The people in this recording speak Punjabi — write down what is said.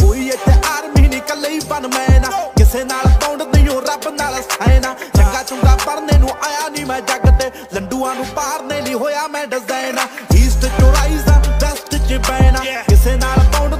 ਕੋਈ ਇੱਥੇ ਆਰਮੀ ਨਹੀਂ ਕੱਲੇ ਬਣ ਮੈਂ ਕਿਸੇ ਨਾਲ ਪਾਉਂਡ ਨਹੀਂ ਰੱਬ ਨਾਲ ਚੰਗਾ ਚੁੰਗਾ ਪੜਨੇ ਨੂੰ ਆਇਆ ਨਹੀਂ ਮੈਂ ਜੱਗ ਤੇ ਲੰਡੂਆਂ ਨੂੰ ਪਾਰਨੇ ਲਈ ਹੋਇਆ ਮੈਂ ਡਿਜ਼ਾਈਨ ਚ ਬੈਨਾ ਕਿਸੇ ਨਾਲ ਪਾਉਂਡ